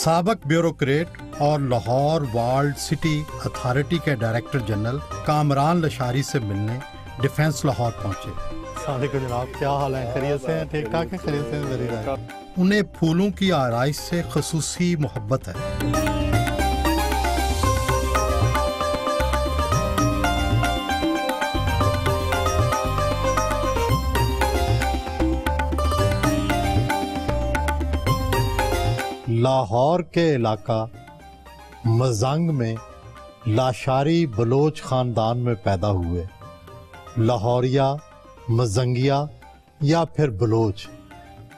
सबक ब्यूरोक्रेट और Lahore world city authority के डायरेक्टर जनरल कामरान लशारी से मिलने डिफेंस लाहौर पहुँचे। जनाब क्या हाल है? खरीद से ठीक ठाक है? खरीद से उन्हें फूलों की आरइश से खसूसी मोहब्बत है। लाहौर के इलाका मजंग में लाशारी बलोच ख़ानदान में पैदा हुए। लाहौरिया, मजंगिया या फिर बलोच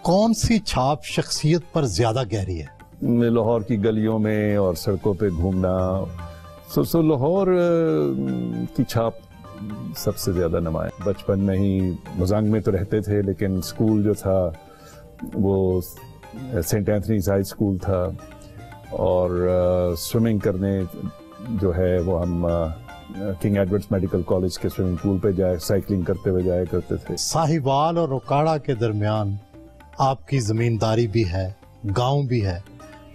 कौन सी छाप शख्सियत पर ज़्यादा गहरी है? लाहौर की गलियों में और सड़कों पे घूमना, सो सो लाहौर की छाप सबसे ज़्यादा नमाया बचपन में ही मजंग में तो रहते थे, लेकिन स्कूल जो था, वो सेंट एंथनीज हाई स्कूल था और स्विमिंग करने जो है वो हम किंग एडवर्ड्स मेडिकल कॉलेज के स्विमिंग पूल पे जाए साइकिलिंग करते हुए जाया करते थे। साहिवाल और रोकाड़ा के दरमियान आपकी जमींदारी भी है गाँव भी है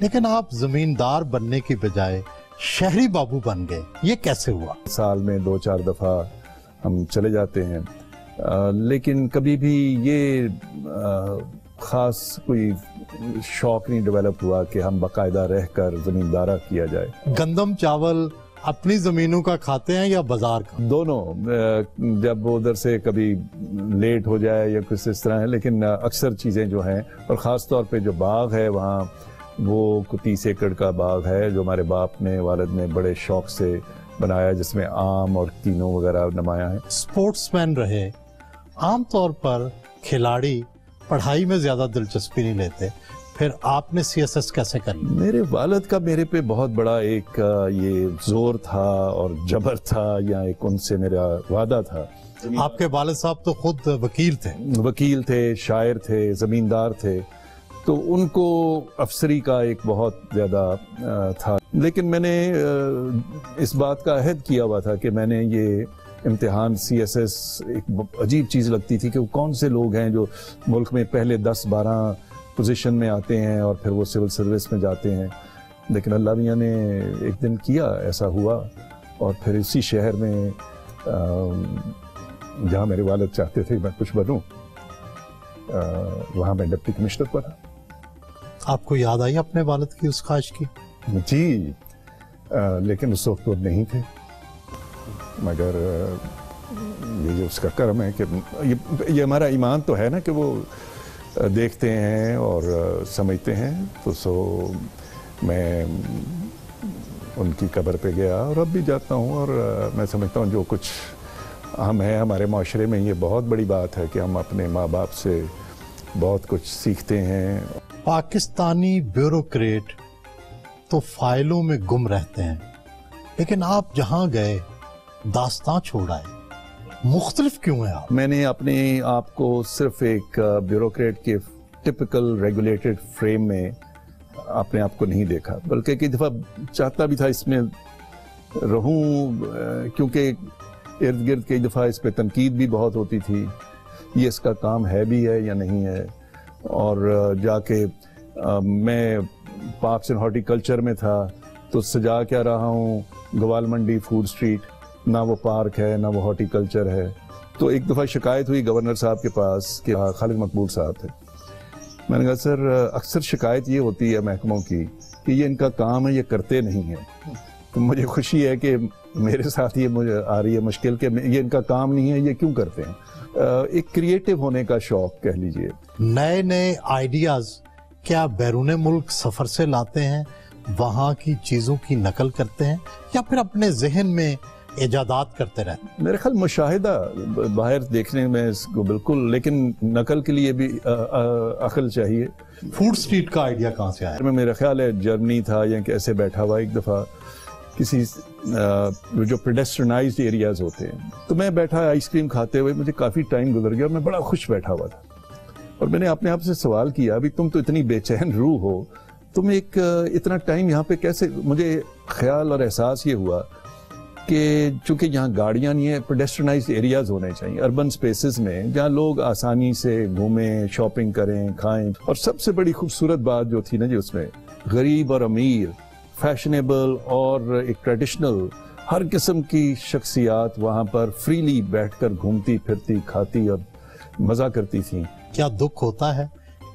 लेकिन आप जमींदार बनने की बजाय शहरी बाबू बन गए। ये कैसे हुआ? साल में दो चार दफ़ा हम चले जाते हैं। आ, लेकिन कभी भी ये आ, खास कोई शौक नहीं डेवलप हुआ कि हम बाकायदा रहकर जमींदारा किया जाए। गंदम चावल अपनी जमीनों का खाते हैं या बाज़ार का? दोनों जब उधर से कभी लेट हो जाए या कुछ इस तरह है लेकिन अक्सर चीज़ें जो हैं और ख़ास तौर पे जो बाग है वहाँ वो तीस एकड़ का बाग है जो हमारे बाप ने वालद ने बड़े शौक से बनाया जिसमें आम और तीनों वगैरह नमाया है। स्पोर्ट्समैन रहे। आमतौर पर खिलाड़ी पढ़ाई में ज़्यादा दिलचस्पी नहीं लेते फिर आपने सी एस एस कैसे कर मेरे वालद का मेरे पे बहुत बड़ा एक ये ज़ोर था और जबर था या एक उनसे मेरा वादा था। आपके वालद साहब तो खुद वकील थे। वकील थे शायर थे जमींदार थे तो उनको अफसरी का एक बहुत ज़्यादा था। लेकिन मैंने इस बात का अहद किया हुआ था कि मैंने ये इम्तिहान सी एस एस एक अजीब चीज़ लगती थी कि वो कौन से लोग हैं जो मुल्क में पहले दस बारह पोजीशन में आते हैं और फिर वो सिविल सर्विस में जाते हैं। लेकिन अल्लाह मियाँ ने एक दिन किया ऐसा हुआ और फिर इसी शहर में जहाँ मेरे वालद चाहते थे मैं कुछ बनूँ वहाँ मैं डिप्टी कमिश्नर बना। आपको याद आई अपने वालद की उस ख्वाहिश की? जी आ, लेकिन उस वक्त वो नहीं थे। मगर ये जो उसका कर्म है कि, ये ये हमारा ईमान तो है ना कि वो देखते हैं और समझते हैं तो सो मैं उनकी कब्र पे गया और अब भी जाता हूँ और मैं समझता हूँ जो कुछ हम हैं हमारे माशरे में, ये बहुत बड़ी बात है कि हम अपने माँ बाप से बहुत कुछ सीखते हैं। पाकिस्तानी ब्यूरोक्रेट तो फाइलों में गुम रहते हैं, लेकिन आप जहाँ गए दास्तां छोड़ आए। मुख्तलिफ़ क्यों है आप? मैंने अपने आप को सिर्फ़ एक ब्यूरोक्रेट के टिपिकल रेगुलेटेड फ्रेम में अपने आप को नहीं देखा, बल्कि कई दफ़ा चाहता भी था इसमें रहूँ क्योंकि इर्द गिर्द कई दफ़ा इस पर तनकीद भी बहुत होती थी, ये इसका काम है भी है या नहीं है। और जाके मैं पार्क्स एंड हॉर्टिकल्चर में था तो सजा क्या रहा हूँ गवाल मंडी फ़ूड स्ट्रीट ना वो पार्क है ना वो हॉर्टिकल्चर है। तो एक दफ़ा शिकायत हुई गवर्नर साहब के पास कि हाँ, खालिद मकबूल साहब थे। मैंने कहा सर अक्सर शिकायत ये होती है महकमों की कि ये इनका काम है ये करते नहीं है। तो मुझे खुशी है कि मेरे साथ ये मुझे आ रही है मुश्किल कि ये इनका काम नहीं है ये क्यों करते हैं? एक क्रिएटिव होने का शौक कह लीजिए। नए नए आइडियाज़ क्या बैरून मुल्क सफ़र से लाते हैं वहाँ की चीज़ों की नकल करते हैं या फिर अपने जहन में इजादात करते रहते मेरे ख्याल मुशाहिदा बाहर देखने में इसको बिल्कुल लेकिन नकल के लिए भी अकल चाहिए। फ़ूड स्ट्रीट का आइडिया कहाँ से आया? में मेरा ख्याल है जर्मनी था या कैसे बैठा हुआ एक दफ़ा किसी जो प्रोडेस्टनाइज एरियाज़ होते हैं। तो मैं बैठा आइसक्रीम खाते हुए मुझे काफ़ी टाइम गुजर गया और मैं बड़ा खुश बैठा हुआ था। और मैंने अपने आप से सवाल किया अभी तुम तो इतनी बेचैन रूह हो तुम एक इतना टाइम यहाँ पे कैसे? मुझे ख्याल और एहसास ये हुआ कि चूँकि यहाँ गाड़ियाँ नहीं है पेडेस्ट्रनाइज एरियाज़ होने चाहिए अर्बन स्पेसेस में जहाँ लोग आसानी से घूमें शॉपिंग करें खाएँ। और सबसे बड़ी खूबसूरत बात जो थी ना जी उसमें गरीब और अमीर फैशनेबल और एक ट्रेडिशनल हर किस्म की शख्सियात वहाँ पर फ्रीली बैठकर घूमती फिरती खाती और मज़ा करती थी। क्या दुख होता है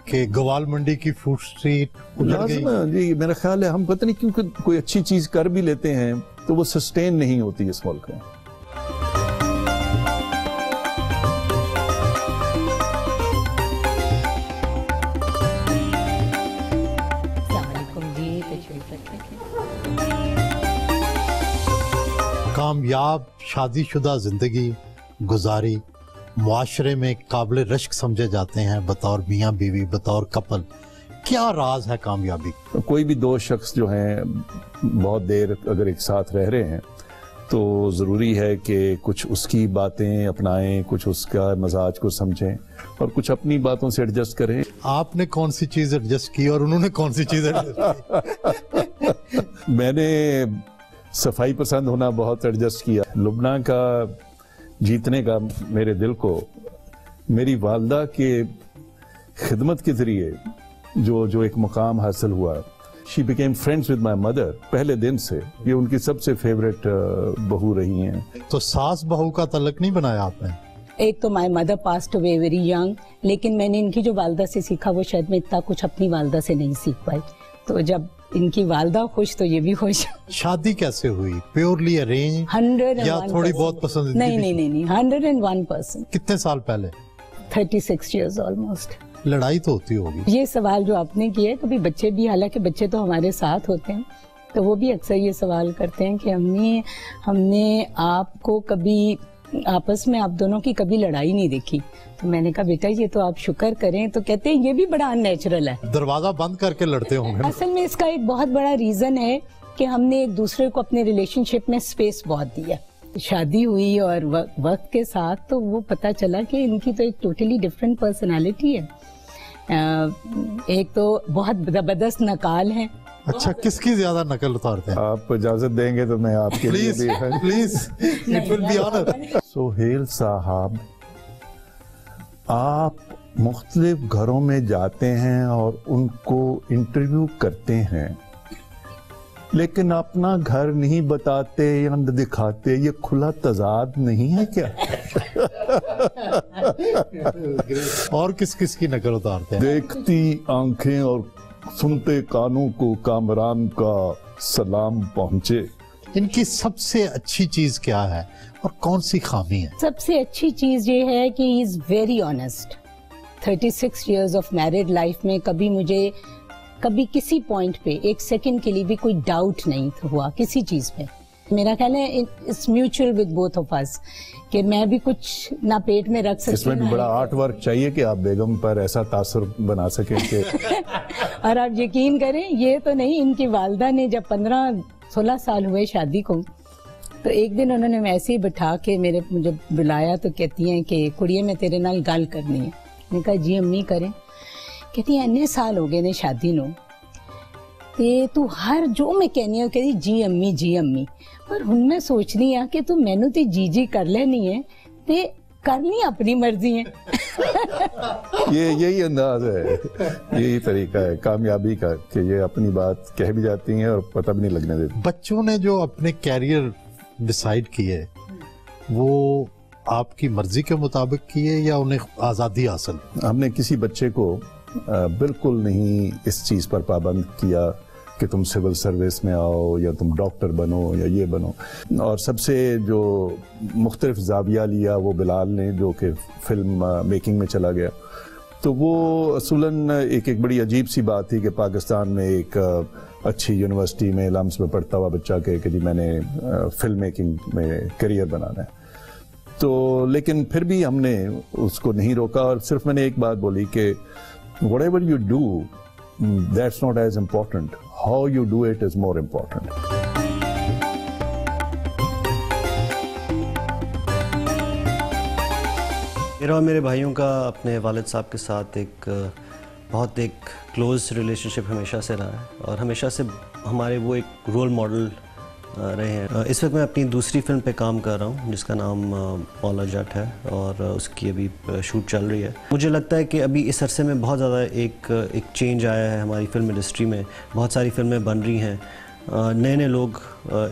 कि गवाल मंडी की फ़ूड स्ट्रीट जी मेरा ख्याल है हम पता नहीं क्यों कोई अच्छी चीज़ कर भी लेते हैं। तो वो सस्टेन नहीं होती इस मुल्क में। कामयाब शादीशुदा ज़िंदगी गुजारी माशरे में काबिल रश्क समझे जाते हैं बतौर मियाँ बीवी बतौर कपल। क्या राज है कामयाबी? कोई भी दो शख्स जो हैं बहुत देर अगर एक साथ रह रहे हैं तो ज़रूरी है कि कुछ उसकी बातें अपनाएँ कुछ उसका मजाज को समझें और कुछ अपनी बातों से एडजस्ट करें। आपने कौन सी चीज़ एडजस्ट की और उन्होंने कौन सी चीज़ एडजस्ट की? मैंने सफ़ाई पसंद होना बहुत एडजस्ट किया। लुबना का जीतने का मेरे दिल को मेरी वालदा के खिदमत के ज़रिए जो जो एक मुकाम हासिल हुआ। She became friends with my mother पहले दिन से। ये उनकी सबसे फेवरेट बहू रही हैं। तो सास बहू का तलक नहीं बनाया आपने? एक तो my mother passed away very young लेकिन मैंने इनकी जो वालदा से सीखा वो शायद मैं इतना कुछ अपनी वालदा से नहीं सीख पाई। तो जब इनकी वालदा खुश तो ये भी खुश। शादी कैसे हुई? प्योरली अरेंज हंड्रेड या थोड़ी बहुत पसंद नहीं नहीं नहीं नहीं हंड्रेड एंड वन परसेंट कितने साल पहले? थर्टी सिक्स ईयर्स ऑलमोस्ट लड़ाई तो होती होगी। ये सवाल जो आपने किया है कभी बच्चे भी हालाँकि बच्चे तो हमारे साथ होते हैं तो वो भी अक्सर ये सवाल करते हैं कि हमने हमने आपको कभी आपस में आप दोनों की कभी लड़ाई नहीं देखी? तो मैंने कहा बेटा ये तो आप शुक्र करें। तो कहते हैं ये भी बड़ा अननेचुरल है। दरवाज़ा बंद करके लड़ते होंगे असल में इसका एक बहुत बड़ा रीजन है कि हमने एक दूसरे को अपने रिलेशनशिप में स्पेस बहुत दिया शादी हुई और वक्त के साथ तो वो पता चला कि इनकी तो एक टोटली डिफरेंट पर्सनालिटी है। एक तो बहुत ज़बरदस्त नकाल है। अच्छा किसकी ज़्यादा नकल उतारते हैं? आप इजाज़त देंगे तो मैं आपके लिए प्लीज़ भी please it will be honour Sohail साहब आप मुख्तलिफ़ घरों में जाते हैं और उनको इंटरव्यू करते हैं। लेकिन अपना घर नहीं बताते या दिखाते ये खुला तजाद नहीं है क्या? और किस किस की नकल उतारते हैं? देखती आँखें और सुनते कानों को कामरान का सलाम पहुँचे। इनकी सबसे अच्छी चीज़ क्या है और कौन सी खामी है? सबसे अच्छी चीज़ ये है कि is very honest 36 years of married life में कभी मुझे कभी किसी पॉइंट पे एक सेकंड के लिए भी कोई डाउट नहीं हुआ किसी चीज़ पे। मेरा ख्याल है it's mutual with both of us कि मैं भी कुछ ना पेट में रख सकती इसमें भी बड़ा आर्ट वर्क चाहिए कि आप बेगम पर ऐसा तासर बना सकें कि और आप यकीन करें ये तो नहीं इनकी वालदा ने जब पंद्रह सोलह साल हुए शादी को तो एक दिन उन्होंने ऐसे ही बिठा के मेरे मुझे बुलाया तो कहती हैं कि कुड़िए में तेरे नाल गल करनी है। मैंने कहा जी अम्मी करें। कहती हैं इन्ने साल हो गए ने शादी नो। ते तू हर जो मैं कहनी हूँ कहती जी अम्मी जी अम्मी। पर हुन मैं सोचनी हाँ कि तू मैनू ते जी जी कर लेनी है ते करनी अपनी मर्ज़ी है। ये यही अंदाज है यही तरीका है कामयाबी का कि ये अपनी बात कह भी जाती हैं और पता भी नहीं लगने देती। बच्चों ने जो अपने कैरियर डिसाइड किए वो आपकी मर्ज़ी के मुताबिक किए या उन्हें आज़ादी हासिल? हमने किसी बच्चे को बिल्कुल नहीं इस चीज़ पर पाबंद किया कि तुम सिविल सर्विस में आओ या तुम डॉक्टर बनो या ये बनो। और सबसे जो मुख्तलिफ़ जाविया लिया वो बिलाल ने, जो कि फ़िल्म मेकिंग में चला गया। तो वो असूलन एक एक बड़ी अजीब सी बात थी कि पाकिस्तान में एक अच्छी यूनिवर्सिटी में लम्स में पढ़ता हुआ बच्चा कहे कि जी मैंने फ़िल्म मेकिंग में करियर बनाना है। तो लेकिन फिर भी हमने उसको नहीं रोका और सिर्फ़ मैंने एक बात बोली कि whatever you do that's not as important how you do it is more important मेरा और मेरे भाइयों का अपने वालिद साहब के साथ एक बहुत एक क्लोज रिलेशनशिप हमेशा से रहा है और हमेशा से हमारे वो एक रोल मॉडल रहे हैं। इस वक्त मैं अपनी दूसरी फ़िल्म पे काम कर रहा हूँ, जिसका नाम मौला जट है, और उसकी अभी शूट चल रही है। मुझे लगता है कि अभी इस अरसे में बहुत ज़्यादा एक एक चेंज आया है हमारी फ़िल्म इंडस्ट्री में। बहुत सारी फ़िल्में बन रही हैं। नए नए लोग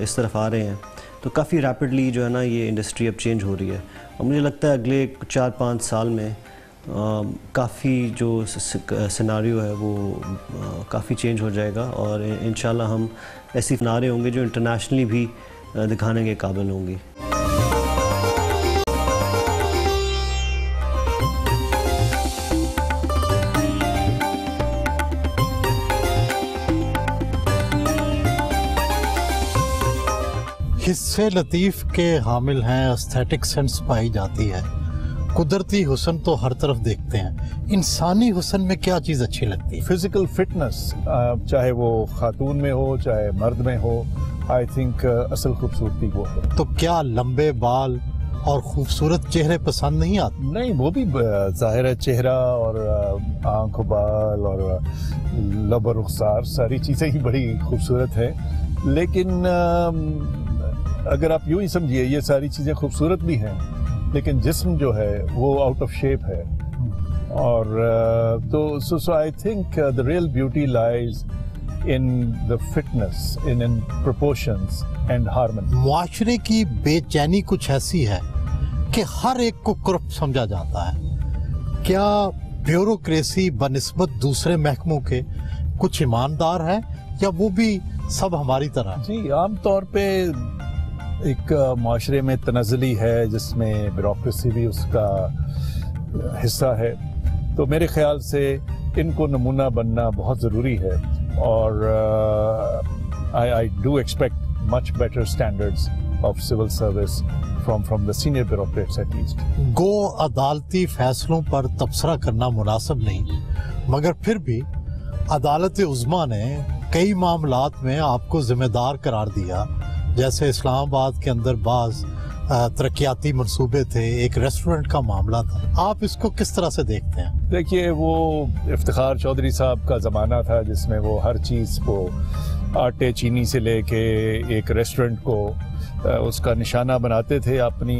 इस तरफ़ आ रहे हैं। तो काफ़ी रैपिडली जो है ना, ये इंडस्ट्री अब चेंज हो रही है। और मुझे लगता है अगले चार पाँच साल में काफ़ी जो सिनारियो है वो काफ़ी चेंज हो जाएगा। और इन हम ऐसी नारे होंगे जो इंटरनेशनली भी दिखाने के काबिल होंगे। हिस्से लतीफ़ के हामिल हैं एस्थेटिक सेंस पाई जाती है। कुदरती हुसन तो हर तरफ़ देखते हैं। इंसानी हुसन में क्या चीज़ अच्छी लगती है? फ़िज़िकल फिटनेस चाहे वो खातून में हो चाहे मर्द में हो आई थिंक असल खूबसूरती वो है। तो क्या लंबे बाल और खूबसूरत चेहरे पसंद नहीं आते? नहीं वो भी ज़ाहिर है चेहरा और आँख बाल और लब रुखसार सारी चीज़ें ही बड़ी खूबसूरत है। लेकिन अगर आप यूँ ही समझिए ये सारी चीज़ें खूबसूरत भी हैं लेकिन जिस्म जो है वो आउट ऑफ़ शेप है। और तो so so I think the real beauty lies in the fitness in in proportions and harmony मुआशरे की बेचैनी कुछ ऐसी है कि हर एक को करप्ट समझा जाता है क्या ब्यूरोक्रेसी बनस्बत दूसरे महकमों के कुछ ईमानदार है या वो भी सब हमारी तरह जी आमतौर पे एक माशरे में तनजली है, जिसमें ब्यूरोक्रेसी भी उसका हिस्सा है। तो मेरे ख्याल से इनको नमूना बनना बहुत ज़रूरी है और I I do expect much better standards of civil service from from the senior bureaucrats at least गो अदालती फैसलों पर तबसरा करना मुनासिब नहीं, मगर फिर भी अदालत उज़मा ने कई मामलात में आपको जिम्मेदार करार दिया। जैसे इस्लामाबाद के अंदर बाज तरक्याती मनसूबे थे, एक रेस्टोरेंट का मामला था। आप इसको किस तरह से देखते हैं? देखिए, वो इफ्तार चौधरी साहब का ज़माना था, जिसमें वो हर चीज़ को आटे, चीनी से लेके एक रेस्टोरेंट को उसका निशाना बनाते थे अपनी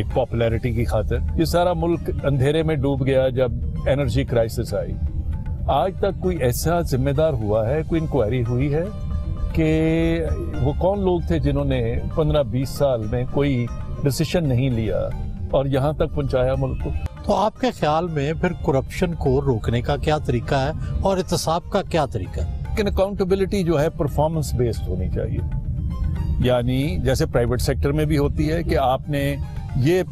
एक पॉपुलैरिटी की खातिर। ये सारा मुल्क अंधेरे में डूब गया जब एनर्जी क्राइसिस आई। आज तक कोई ऐसा जिम्मेदार हुआ है, कोई इंक्वायरी हुई है? कि वो कौन लोग थे जिन्होंने 15-20 साल में कोई डिसीज़न नहीं लिया और यहाँ तक पहुँचाया मुल्क को? तो आपके ख्याल में फिर करप्शन को रोकने का क्या तरीका है और एहतसाब का क्या तरीका है? लेकिन अकाउंटेबिलिटी जो है परफॉर्मेंस बेस्ड होनी चाहिए। यानी जैसे प्राइवेट सेक्टर में भी होती है कि आपने ये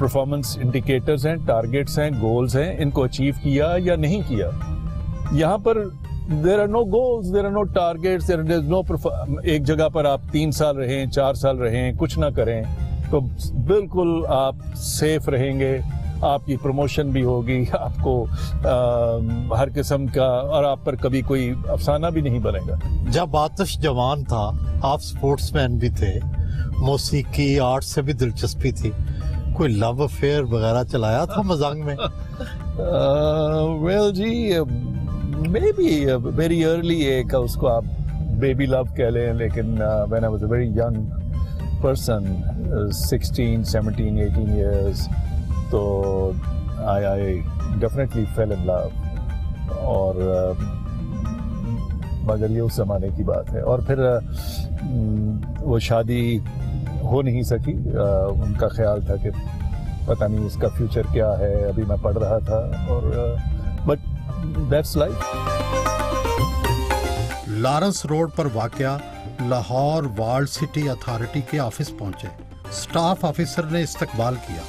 परफॉर्मेंस इंडिकेटर्स हैं टारगेट्स हैं गोल्स हैं इनको अचीव किया या नहीं किया। यहाँ पर there are no goals there are no targets there is no एक जगह पर आप तीन साल रहें चार साल रहें कुछ ना करें तो बिल्कुल आप सेफ़ रहेंगे आपकी प्रमोशन भी होगी आपको आ, हर किस्म का और आप पर कभी कोई अफसाना भी नहीं बनेगा। जब आतिश जवान था आप स्पोर्ट्समैन भी थे मौसीकी आर्ट से भी दिलचस्पी थी कोई लव अफेयर वगैरह चलाया था मज़ाक में? वेल जी मे बी वेरी अर्ली एक उसको आप बेबी लव कह लें लेकिन when I was a very young person 16 17 18 years तो I I definitely fell in love और uh, मगर ये उस जमाने की बात है। और फिर uh, वो शादी हो नहीं सकी। Uh, उनका ख्याल था कि पता नहीं इसका फ्यूचर क्या है। अभी मैं पढ़ रहा था और दैट्स लाइफ लॉरेंस रोड पर वाकया लाहौर वर्ल्ड सिटी अथॉरिटी के ऑफ़िस पहुँचे। स्टाफ ऑफिसर ने इस्तकबाल किया।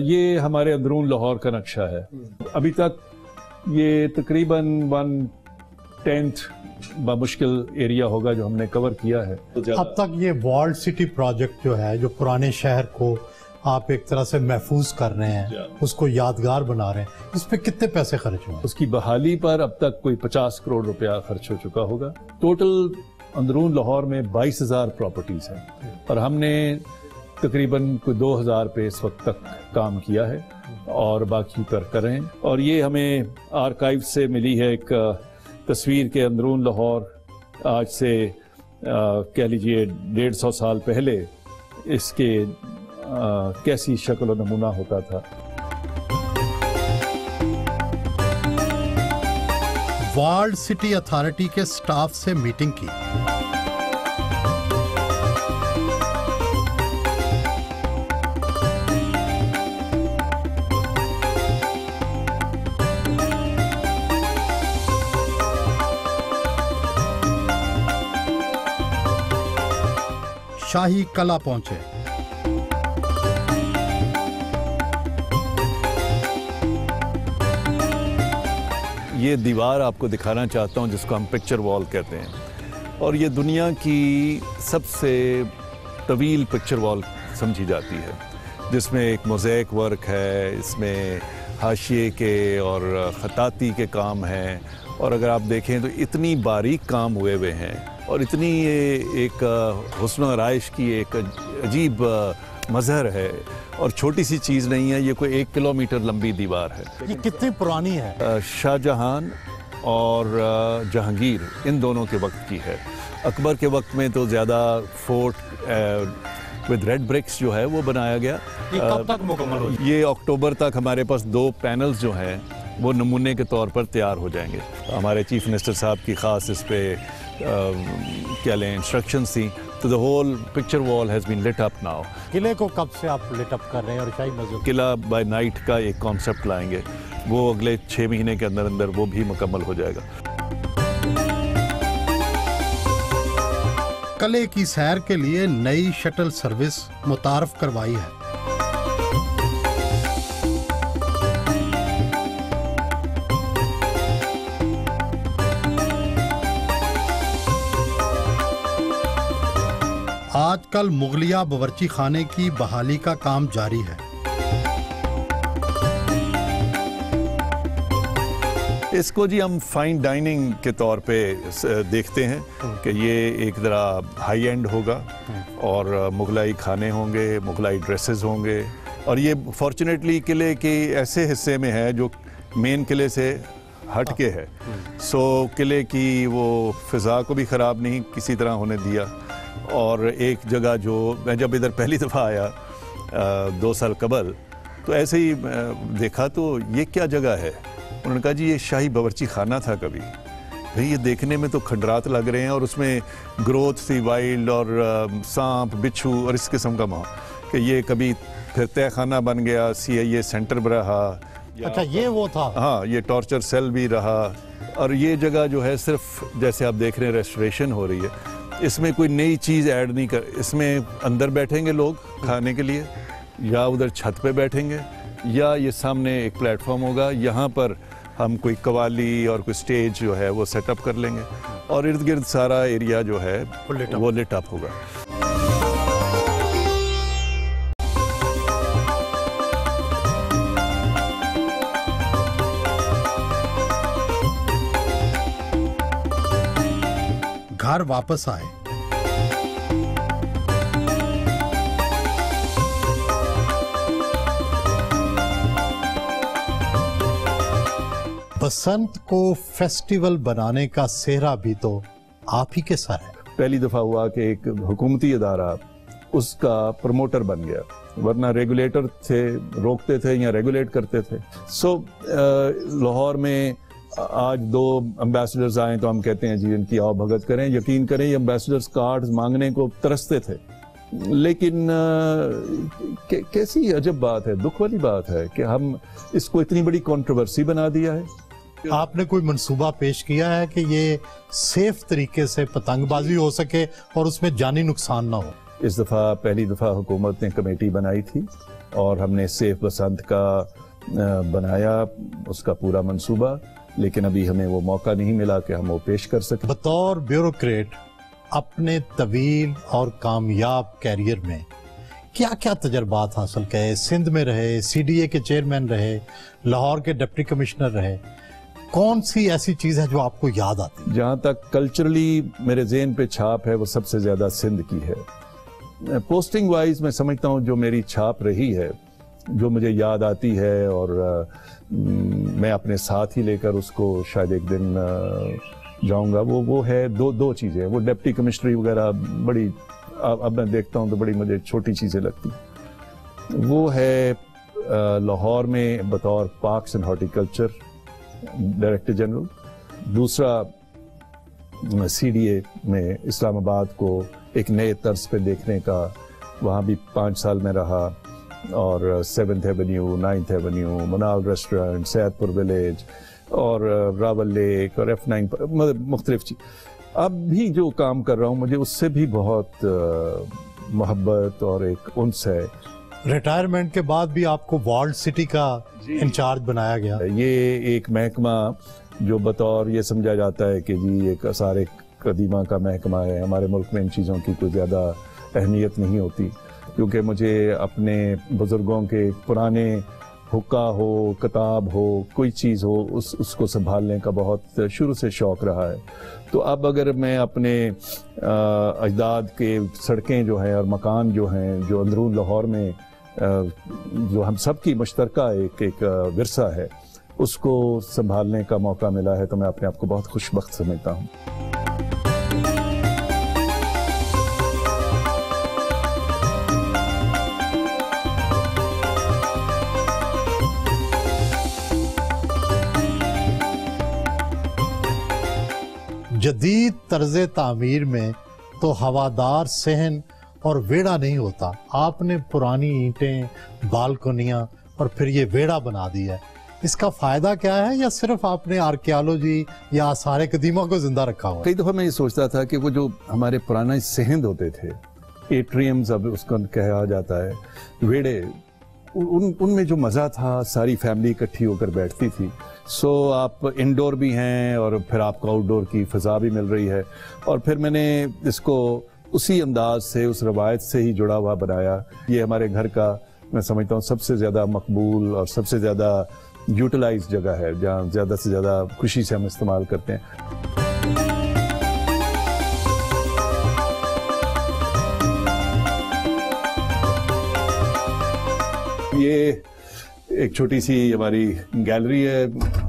ये हमारे अंदरून लाहौर का नक्शा है। अभी तक ये तकरीबन वन टेंथ मुश्किल एरिया होगा जो हमने कवर किया है। तो अब तक ये वर्ल्ड सिटी प्रोजेक्ट जो है जो पुराने शहर को आप एक तरह से महफूज कर रहे हैं उसको यादगार बना रहे हैं इस पर कितने पैसे खर्च हुए उसकी बहाली पर अब तक कोई पचास करोड़ रुपया खर्च हो चुका होगा। टोटल अंदरून लाहौर में बाईस हज़ार प्रॉपर्टीज़ हैं। और हमने तकरीबन कोई 2000 पे इस वक्त तक काम किया है और बाकी पर कर। और ये हमें आर्काइव से मिली है एक तस्वीर के अंदरून लाहौर आज से कह लीजिए डेढ़ सौ साल पहले इसके आ, कैसी शक्ल नमूना होता था। वर्ल्ड सिटी अथॉरिटी के स्टाफ से मीटिंग की। शाही कला पहुँचे। ये दीवार आपको दिखाना चाहता हूँ, जिसको हम पिक्चर वॉल कहते हैं। और ये दुनिया की सबसे तवील पिक्चर वॉल समझी जाती है, जिसमें एक मोज़ैक वर्क है, इसमें हाशिए के और ख़ताती के काम हैं। और अगर आप देखें तो इतनी बारीक काम हुए हुए हैं और इतनी ये एक हुसन आरइश की एक अजीब मज़हर है और छोटी सी चीज़ नहीं है ये कोई एक किलोमीटर लंबी दीवार है। ये कितनी पुरानी है? शाहजहां और जहांगीर इन दोनों के वक्त की है। अकबर के वक्त में तो ज़्यादा फोर्ट विद रेड ब्रिक्स जो है वो बनाया गया। ये कब तक मुकम्मल हो ये अक्टूबर तक हमारे पास दो पैनल्स जो हैं वो नमूने के तौर पर तैयार हो जाएँगे। हमारे चीफ मिनिस्टर साहब की ख़ास इस पर क्या लें इंस्ट्रक्शन थी तो the whole picture wall has been lit up now किले को कब से आप लिट अप कर रहे हैं और शाही मस्जिद किला बाय नाइट का एक कॉन्सेप्ट लाएँगे। वो अगले छः महीने के अंदर अंदर वो भी मुकम्मल हो जाएगा। कले की सैर के लिए नई शटल सर्विस मुतारफ करवाई है। आजकल मुगलिया बवर्ची खाने की बहाली का काम जारी है। इसको जी हम फाइन डाइनिंग के तौर पे देखते हैं कि ये एक तरह हाई एंड होगा और मुगलाई खाने होंगे मुगलाई ड्रेसेस होंगे। और ये फॉर्चुनेटली किले के ऐसे हिस्से में है जो मेन किले से हट के है। सो किले की वो फ़िज़ा को भी ख़राब नहीं किसी तरह होने दिया। और एक जगह जो मैं जब इधर पहली दफ़ा आया दो साल कबल तो ऐसे ही देखा तो ये क्या जगह है? उन्होंने कहा जी ये शाही बावरची खाना था कभी। भाई ये देखने में तो खंडरात लग रहे हैं और उसमें ग्रोथ थी वाइल्ड और सांप बिच्छू और इस किस्म का माहौल कि ये कभी फिर तय खाना बन गया सी आई ए सेंटर रहा अच्छा ये वो था। हाँ ये टॉर्चर सेल भी रहा और ये जगह जो है सिर्फ़ जैसे आप देख रहे हैं रेस्टोरेशन हो रही है। इसमें कोई नई चीज़ ऐड नहीं कर इसमें अंदर बैठेंगे लोग खाने के लिए या उधर छत पे बैठेंगे या ये सामने एक प्लेटफॉर्म होगा यहाँ पर हम कोई कवाली और कोई स्टेज जो है वो सेटअप कर लेंगे और इर्द गिर्द सारा एरिया जो है वो लिट अप होगा। घर वापस आए। बसंत को फेस्टिवल बनाने का सेहरा भी तो आप ही के सर है। पहली दफ़ा हुआ कि एक हुकूमती अदारा उसका प्रमोटर बन गया वरना रेगुलेटर थे रोकते थे या रेगुलेट करते थे। सो so, लाहौर में आज दो एम्बेसडर्स आए तो हम कहते हैं जी इनकी आओ भगत करें यकीन करें ये एम्बेसडर्स कार्ड मांगने को तरसते थे। लेकिन कैसी अजब बात है दुख वाली बात है कि हम इसको इतनी बड़ी कंट्रोवर्सी बना दिया है। आपने कोई मंसूबा पेश किया है कि ये सेफ़ तरीके से पतंगबाजी हो सके और उसमें जानी नुकसान ना हो? इस दफ़ा पहली दफ़ा हुकूमत ने कमेटी बनाई थी और हमने सेफ़ बसंत का बनाया उसका पूरा मंसूबा। लेकिन अभी हमें वो मौका नहीं मिला कि हम वो पेश कर सकें। बतौर ब्यूरोक्रेट अपने तवील और कामयाब कैरियर में क्या क्या तजर्बात हासिल किए सिंध में रहे सीडीए के चेयरमैन रहे लाहौर के डिप्टी कमिश्नर रहे कौन सी ऐसी चीज़ है जो आपको याद आती है? जहाँ तक कल्चरली मेरे जेन पे छाप है वो सबसे ज़्यादा सिंध की है। पोस्टिंग वाइज मैं समझता हूँ जो मेरी छाप रही है जो मुझे याद आती है और मैं अपने साथ ही लेकर उसको शायद एक दिन जाऊँगा। वो वो है दो दो चीज़ें वो डेप्टी कमिश्नरी वगैरह बड़ी, अब मैं देखता हूँ तो बड़ी मुझे छोटी चीज़ें लगती वो है लाहौर में बतौर parks and horticulture director general. दूसरा सीडीए में इस्लामाबाद को एक नए तर्ज पे देखने का वहाँ भी पाँच साल में रहा। और Seventh Avenue Ninth Avenue Monal restaurant Saidpur village और रावल लेक और एफ़ नाइन मतलब मुख्तलिफ़ चीज़। अब भी जो काम कर रहा हूँ मुझे उससे भी बहुत मोहब्बत और एक उनस है। रिटायरमेंट के बाद भी आपको वर्ल्ड सिटी का इंचार्ज बनाया गया। ये एक महकमा जो बतौर ये समझा जाता है कि जी एक सारे कदीमा का महकमा है। हमारे मुल्क में इन चीज़ों की कोई ज़्यादा अहमियत नहीं होती। क्योंकि मुझे अपने बुज़ुर्गों के पुराने हुक्का हो, किताब हो, कोई चीज़ हो, उस, उसको संभालने का बहुत शुरू से शौक़ रहा है। तो अब अगर मैं अपने अजदाद के सड़कें जो हैं और मकान जो हैं, जो अंदरून लाहौर में जो हम सब की मुश्तरका एक एक विरसा है, उसको संभालने का मौका मिला है तो मैं अपने आप को बहुत खुशबक समझता हूँ। जदीद तर्ज तामीर में तो हवादार, सहन और वेड़ा नहीं होता। आपने पुरानी ईंटें, बालकोनियाँ और फिर ये वेड़ा बना दिया है। इसका फ़ायदा क्या है? या सिर्फ़ आपने आर्कियोलॉजी या सारे कदीमों को ज़िंदा रखा हुआ कई दफ़ा मैं ये सोचता था कि वो जो हमारे पुराने सहंद होते थे, एट्रियम्स अब उसको कहा जाता है, वेड़े उन उनमें जो मज़ा था सारी फैमिली इकट्ठी होकर बैठती थी। सो so, आप इंडोर भी हैं और फिर आपको आउटडोर की फ़ज़ा भी मिल रही है। और फिर मैंने इसको उसी अंदाज से उस रवायत से ही जुड़ा हुआ बनाया। ये हमारे घर का मैं समझता हूँ सबसे ज़्यादा मकबूल और सबसे ज़्यादा यूटिलाइज जगह है जहाँ ज़्यादा से ज़्यादा खुशी से हम इस्तेमाल करते हैं। ये एक छोटी सी हमारी गैलरी है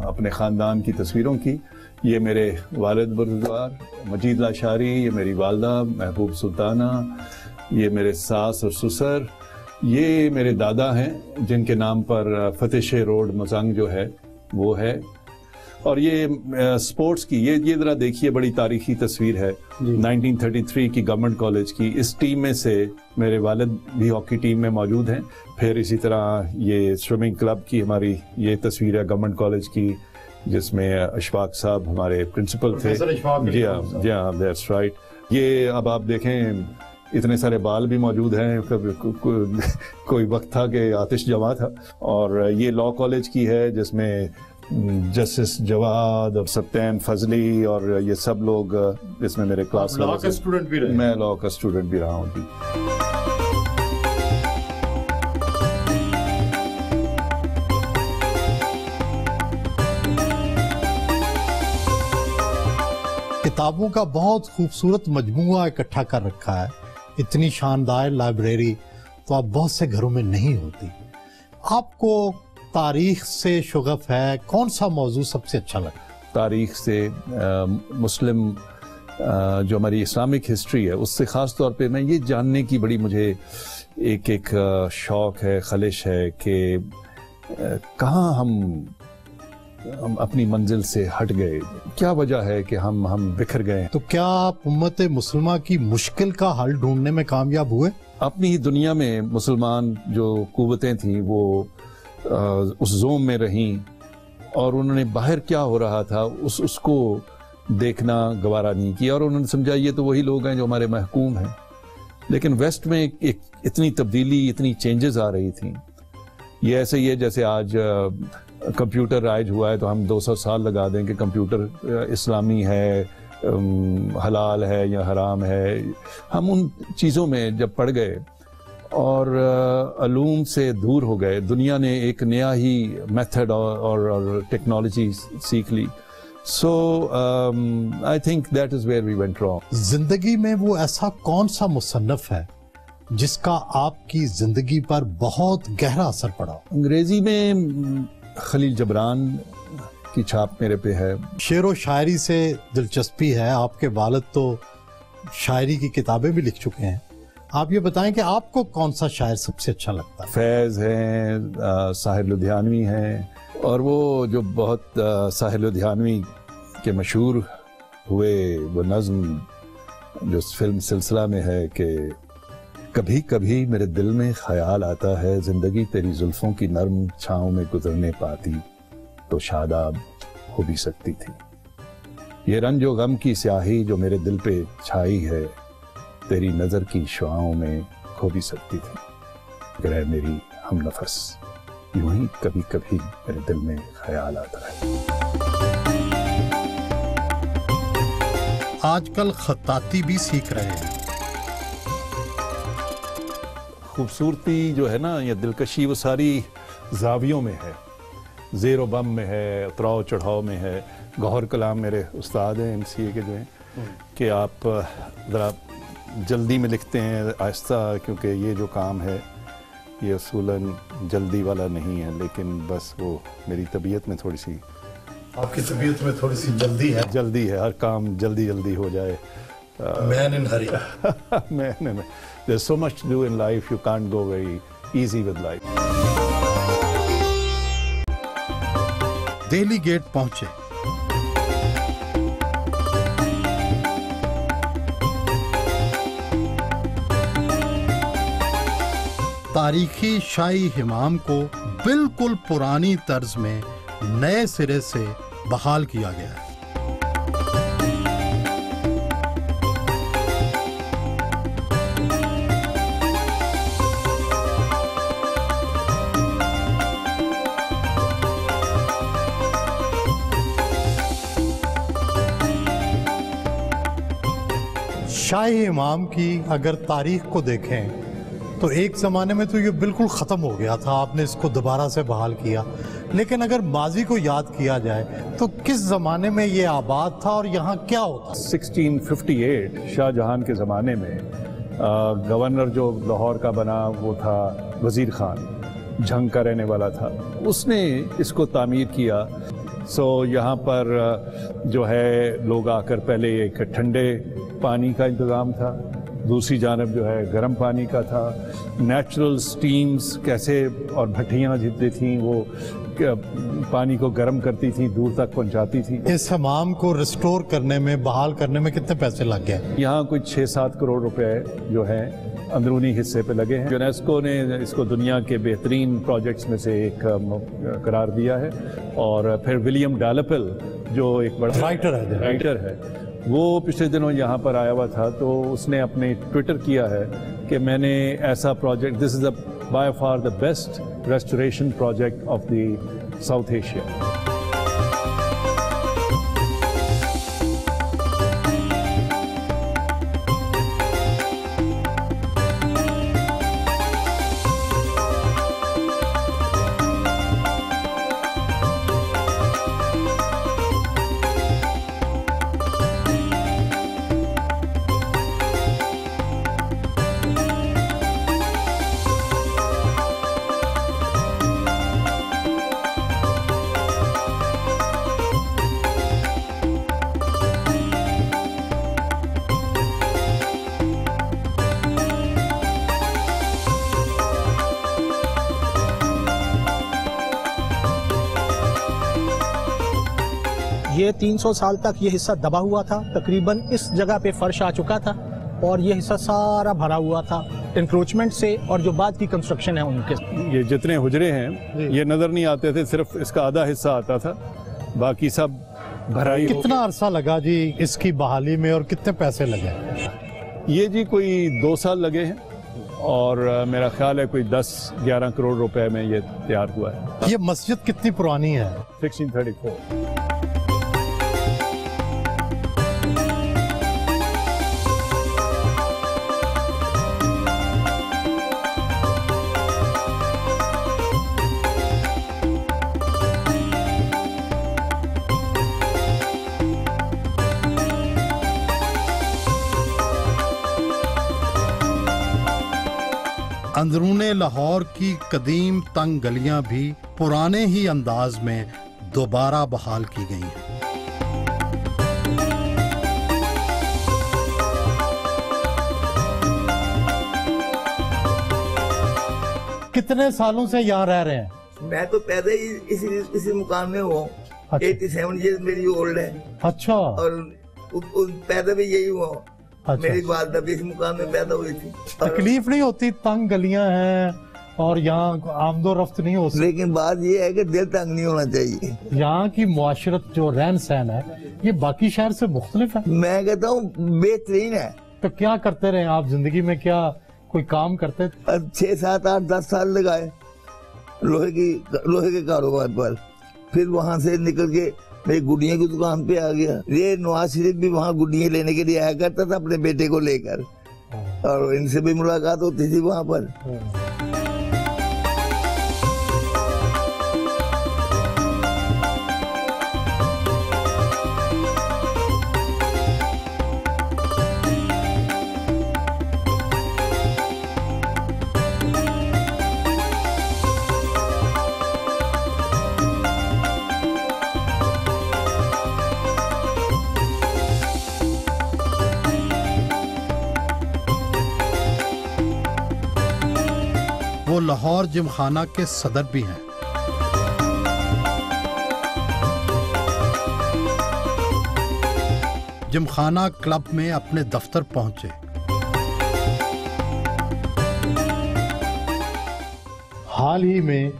अपने ख़ानदान की तस्वीरों की। ये मेरे वालद बुरदगार मजीद लाशारी, ये मेरी वालदा महबूब सुल्ताना, ये मेरे सास और ससुर, ये मेरे दादा हैं जिनके नाम पर फतेह रोड मजंग जो है, वो है। और ये स्पोर्ट्स की ये ये जरा देखिए बड़ी तारीखी तस्वीर है। 1933 की गवर्नमेंट कॉलेज की। इस टीम में से मेरे वालद भी हॉकी टीम में मौजूद हैं। फिर इसी तरह ये स्विमिंग क्लब की हमारी ये तस्वीर है गवर्नमेंट कॉलेज की जिसमें अशफाक साहब हमारे प्रिंसिपल थे। जी हाँ जी हाँ दैट्स राइट ये अब आप देखें इतने सारे बाल भी मौजूद हैं। कभी को, को, कोई वक्त था कि आतिश जमा था। और ये लॉ कॉलेज की है जिसमें जस्टिस जवाद और सत्यन फजली और ये सब लोग इसमें मेरे क्लास लॉ का स्टूडेंट भी रहे मैं लॉ का स्टूडेंट भी रहा हूँ जी। किताबों का बहुत खूबसूरत मजमुआ इकट्ठा कर रखा है। इतनी शानदार लाइब्रेरी तो आप बहुत से घरों में नहीं होती। आपको तारीख से शगफ है कौन सा मौजू सबसे अच्छा लगा? तारीख से आ, मुस्लिम आ, जो हमारी इस्लामिक हिस्ट्री है उससे ख़ास तौर पे मैं ये जानने की बड़ी मुझे एक एक शौक़ है खलिश है कि कहाँ हम हम अपनी मंजिल से हट गए। क्या वजह है कि हम हम बिखर गए तो क्या आप उम्मत मुसलमान की मुश्किल का हल ढूँढने में कामयाब हुए? अपनी ही दुनिया में मुसलमान जो कुतें थी वो उस जोम में रहीं और उन्होंने बाहर क्या हो रहा था उस उसको देखना गवारा नहीं किया और उन्होंने समझा ये तो वही लोग हैं जो हमारे महकूम हैं। लेकिन वेस्ट में एक, एक इतनी तब्दीली इतनी चेंजेस आ रही थी। ये ऐसे ही है जैसे आज कंप्यूटर राइज हुआ है तो हम 200 साल लगा दें कि कंप्यूटर इस्लामी है हलाल है या हराम है। हम उन चीज़ों में जब पढ़ गए और अलूम से दूर हो गए। दुनिया ने एक नया ही मेथड और, टेक्नोलॉजी सीख ली। So I think that is where we went wrong ज़िंदगी में वो ऐसा कौन सा मुसन्फ है जिसका आपकी ज़िंदगी पर बहुत गहरा असर पड़ा? अंग्रेज़ी में खलील जबरान की छाप मेरे पे है। शेर व शायरी से दिलचस्पी है। आपके वालद तो शायरी की किताबें भी लिख चुके हैं। आप ये बताएँ कि आपको कौन सा शायर सबसे अच्छा लगता है? फैज़ हैं साहिर लुधियानवी हैं, और वो जो बहुत साहिर लुधियानवी के मशहूर हुए वो नज़म जो फ़िल्म सिलसिला में है कि कभी कभी मेरे दिल में ख्याल आता है, ज़िंदगी तेरी जुल्फों की नरम छाँव में गुजरने पाती तो शादाब हो भी सकती थी। ये रंजो गम की स्याही जो मेरे दिल पे छाई है तेरी नज़र की शुआओं में खो भी सकती थी। ग्रह मेरी हम नफस यूँ ही कभी कभी मेरे दिल में ख्याल आता है आजकल खताती भी सीख रहे हैं। खूबसूरती जो है ना या दिलकशी वो सारी जावियों में है। ज़ेर बम में है उतराव चढ़ाव में है। गौहर कलाम मेरे उस्ताद हैं एम सी ए के जो हैं कि आप ज़रा जल्दी में लिखते हैं आहिस्ता क्योंकि ये जो काम है ये असूलन जल्दी वाला नहीं है लेकिन बस वो मेरी तबीयत में थोड़ी सी आपकी तबीयत में थोड़ी सी जल्दी है? जल्दी है हर काम जल्दी जल्दी हो जाए। Man in hurry man in there's so much to do in life you can't go very easy with life. Delhi Gate पहुँचे। तारीखी शाही हिमाम को बिल्कुल पुरानी तर्ज में नए सिरे से बहाल किया गया है। शाही इमाम की अगर तारीख को देखें तो एक ज़माने में तो ये बिल्कुल ख़त्म हो गया था, आपने इसको दोबारा से बहाल किया। लेकिन अगर माजी को याद किया जाए तो किस ज़माने में ये आबाद था और यहाँ क्या होता? 1658 शाहजहां के ज़माने में गवर्नर जो लाहौर का बना, वो था वज़ीर ख़ान। झंग का रहने वाला था। उसने इसको तामीर किया। सो, यहाँ पर जो है, लोग आकर पहले एक ठंडे पानी का इंतज़ाम था। दूसरी जानब जो है गर्म पानी का था। नेचुरल स्टीम्स कैसे और भट्टियाँ जितनी थी वो पानी को गर्म करती थी दूर तक पहुंचाती थी। इस हमाम को रिस्टोर करने में बहाल करने में कितने पैसे लग गए? यहाँ कुछ छः सात करोड़ रुपए जो है अंदरूनी हिस्से पे लगे हैं। यूनेस्को ने इसको दुनिया के बेहतरीन प्रोजेक्ट्स में से एक करार दिया है। और फिर विलियम डालपल जो एक बड़ा राइटर है राइटर है वो पिछले दिनों यहाँ पर आया हुआ था तो उसने अपने ट्विटर किया है कि मैंने ऐसा project this is a by far the best restoration project of the South Asia ये 300 साल तक ये हिस्सा दबा हुआ था। तकरीबन इस जगह पे फर्श आ चुका था और ये हिस्सा सारा भरा हुआ था इंक्रोचमेंट से और जो बाद की कंस्ट्रक्शन है उनके। ये जितने हुजरे हैं ये नज़र नहीं आते थे सिर्फ़ इसका आधा हिस्सा आता था। बाकी सब भराई कितना अरसा लगा जी इसकी बहाली में और कितने पैसे लगे? ये जी कोई दो साल लगे हैं और मेरा ख्याल है कोई 10-11 करोड़ रुपए में ये तैयार हुआ है। ये मस्जिद कितनी पुरानी है? 1634 अंदरून लाहौर की कदीम तंग गलियाँ भी पुराने ही अंदाज में दोबारा बहाल की गई हैं। कितने सालों से यहाँ रह रहे हैं? मैं तो पैदा ही इसी इसी मुकाम में हुआ अच्छा। एटी सेवन मेरी ओल्ड है। अच्छा। और पैदा भी यही हुआ अच्छा। मेरी वालदा भी इस मुकाम में पैदा हुई थी। तकलीफ़ नहीं होती? तंग गलियाँ हैं और यहाँ आमदो रफ्त नहीं हो सकती। लेकिन बात ये है कि दिल तंग नहीं होना चाहिए। यहाँ की मुआशरत जो रहन सहन है ये बाकी शहर से मुख्तलिफ़ है? मैं कहता हूँ बेहतरीन है। तो क्या करते रहे आप? ज़िंदगी में क्या कोई काम करते? छह सात आठ दस साल लगाए। लोहे की लोहे के कारोबार पर। फिर वहाँ से निकल के मेरी गुड़िया की दुकान पे आ गया। ये नवाज़ शरीफ भी वहाँ गुड़िया लेने के लिए आया करता था अपने बेटे को लेकर। और इनसे भी मुलाकात होती थी वहाँ पर। लाहौर जिमखाना के सदर भी हैं। जिमखाना क्लब में अपने दफ्तर पहुँचे। हाल ही में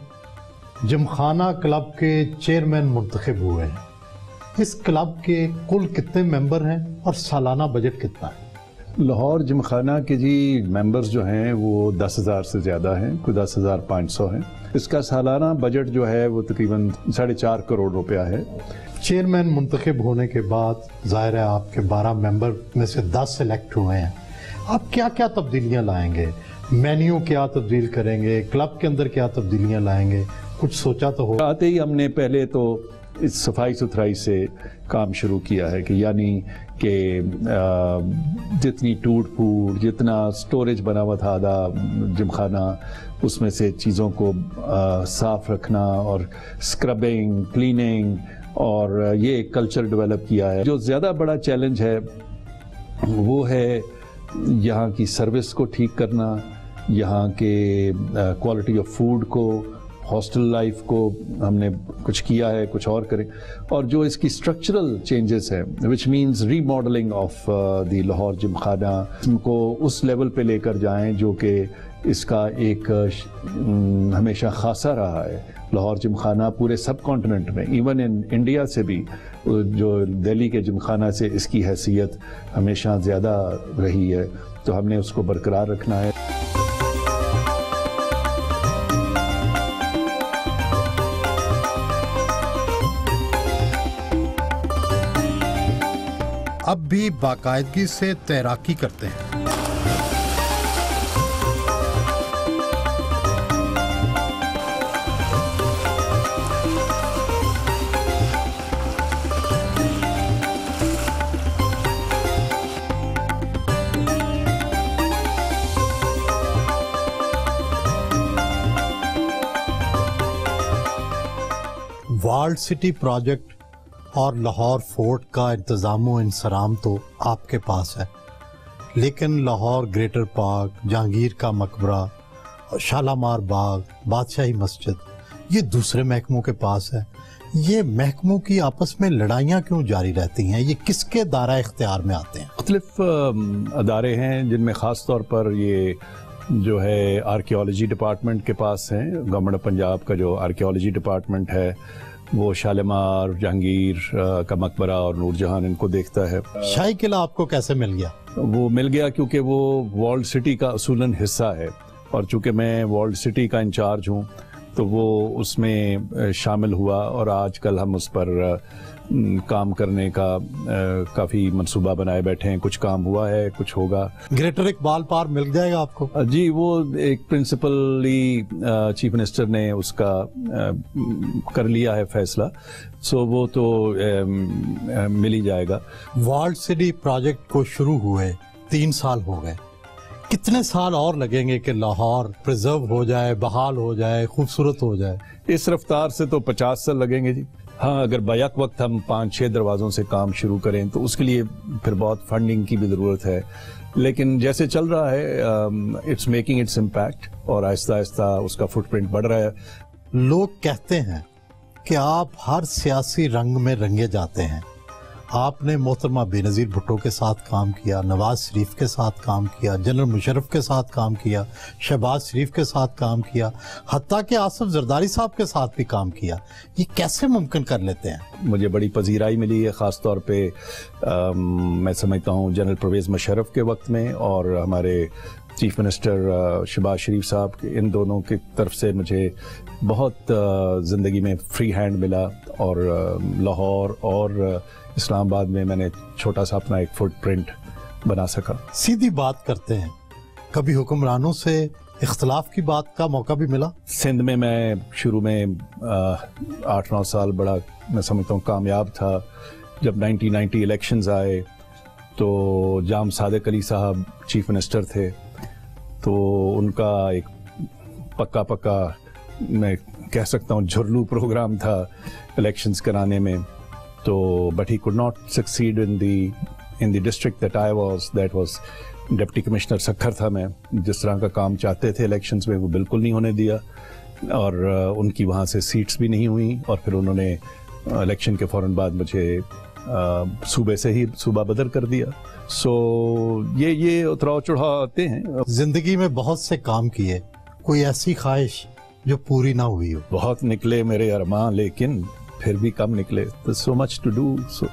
जिमखाना क्लब के चेयरमैन मुंतखब हुए हैं। इस क्लब के कुल कितने मेंबर हैं और सालाना बजट कितना है? लाहौर जिमखाना के जी मेंबर्स जो हैं वो दस हज़ार से ज़्यादा हैं कोई दस हज़ार पाँच सौ हैं। इसका सालाना बजट जो है वो तकरीबन साढ़े चार करोड़ रुपया है। चेयरमैन मुंतखब होने के बाद ज़ाहिर है आपके 12 मेंबर में से 10 सेलेक्ट हुए हैं। आप क्या क्या तब्दीलियाँ लाएँगे? मेन्यू क्या तब्दील करेंगे? क्लब के अंदर क्या तब्दीलियाँ लाएँगे? कुछ सोचा तो हो। आते ही हमने पहले तो इस सफ़ाई सुथराई से काम शुरू किया है कि यानी कि जितनी टूट फूट, जितना स्टोरेज बना हुआ था आधा जिमखाना, उसमें से चीज़ों को साफ़ रखना और स्क्रबिंग क्लीनिंग और ये एक कल्चर डेवलप किया है। जो ज़्यादा बड़ा चैलेंज है, वो है यहाँ की सर्विस को ठीक करना, यहाँ के क्वालिटी ऑफ़ फ़ूड को हॉस्टल लाइफ को हमने कुछ किया है कुछ और करें। और जो इसकी स्ट्रक्चरल चेंजेस हैं which means remodelling of the Lahore Gymkhana को उस लेवल पे लेकर जाएँ जो कि इसका एक श- अम, हमेशा खासा रहा है। लाहौर जिमखाना पूरे सब कॉन्टिनेंट में इवन इन इंडिया से भी जो दिल्ली के जिमखाना से इसकी हैसियत हमेशा ज़्यादा रही है तो हमने उसको बरकरार रखना है। अब भी बाकायदगी से तैराकी करते हैं। वर्ल्ड सिटी प्रोजेक्ट और लाहौर फोर्ट का इंतज़ाम इंसराम तो आपके पास है। लेकिन लाहौर ग्रेटर पार्क, जहांगीर का मकबरा शालामार बाग, बादशाही मस्जिद, ये दूसरे महकमों के पास है। ये महकमों की आपस में लड़ाइयाँ क्यों जारी रहती हैं? ये किसके दायरा इख्तियार में आते हैं? मुख्तलिफ़ अदारे हैं जिनमें ख़ास तौर पर ये जो है आर्कियोलॉजी डिपार्टमेंट के पास हैं। गवर्नमेंट ऑफ़ पंजाब का जो आर्कियोलॉजी डिपार्टमेंट है वो शालेमार जहांगीर का मकबरा और नूरजहान इनको देखता है। शाही किला आपको कैसे मिल गया? वो मिल गया क्योंकि वो वर्ल्ड सिटी का असूलन हिस्सा है और चूँकि मैं वर्ल्ड सिटी का इंचार्ज हूँ तो वो उसमें शामिल हुआ और आजकल हम उस पर काम करने का काफ़ी मंसूबा बनाए बैठे हैं। कुछ काम हुआ है कुछ होगा। ग्रेटर इकबाल पार्क मिल जाएगा आपको? जी वो एक प्रिंसिपली चीफ मिनिस्टर ने उसका कर लिया है फैसला। सो वो तो मिल ही जाएगा। वर्ल्ड सिटी प्रोजेक्ट को शुरू हुए तीन साल हो गए। कितने साल और लगेंगे कि लाहौर प्रिजर्व हो जाए बहाल हो जाए खूबसूरत हो जाए? इस रफ्तार से तो पचास साल लगेंगे जी। हाँ अगर बैक वक्त हम पाँच छः दरवाज़ों से काम शुरू करें तो उसके लिए फिर बहुत फंडिंग की भी ज़रूरत है। लेकिन जैसे चल रहा है इट्स मेकिंग इट्स इम्पैक्ट और आहिस्ता आहिस्ता उसका फुटप्रिंट बढ़ रहा है। लोग कहते हैं कि आप हर सियासी रंग में रंगे जाते हैं। आपने मोहतरमा बेनज़ीर भुट्टो के साथ काम किया नवाज़ शरीफ के साथ काम किया जनरल मुशरफ के साथ काम किया शहबाज शरीफ के साथ काम किया हती कि आसफ जरदारी साहब के साथ भी काम किया। ये कैसे मुमकिन कर लेते हैं? मुझे बड़ी पजीराई मिली है ख़ास तौर पे आ, मैं समझता हूँ जनरल परवेज़ मुशरफ के वक्त में और हमारे चीफ मिनिस्टर शहबाज शरीफ साहब इन दोनों की तरफ़ से मुझे बहुत ज़िंदगी में फ्री हैंड मिला और लाहौर और इस्लामाबाद में मैंने छोटा सा अपना एक फुटप्रिंट बना सका। सीधी बात करते हैं। कभी हुक्मरानों से इख्तलाफ की बात का मौका भी मिला? सिंध में मैं शुरू में आठ नौ साल बड़ा मैं समझता हूँ कामयाब था। जब 1990 इलेक्शंस आए तो जाम सादिक अली साहब चीफ मिनिस्टर थे। तो उनका एक पक्का पक्का मैं कह सकता हूँ झुरलू प्रोग्राम था इलेक्शंस कराने में। तो but he could not succeed in the in the district that I was that was deputy commissioner Sukkur था मैं। जिस तरह का काम चाहते थे इलेक्शंस में वो बिल्कुल नहीं होने दिया। और उनकी वहाँ से सीट्स भी नहीं हुई और फिर उन्होंने इलेक्शन के फ़ौर बाद मुझे सूबे से ही सूबा बदर कर दिया। सो ये ये उतराव चढ़ाव आते हैं। ज़िंदगी में बहुत से काम किए। कोई ऐसी ख्वाहिश जो पूरी ना हुई हो। बहुत निकले मेरे अरमान लेकिन फिर भी कम निकले। तो so much to do so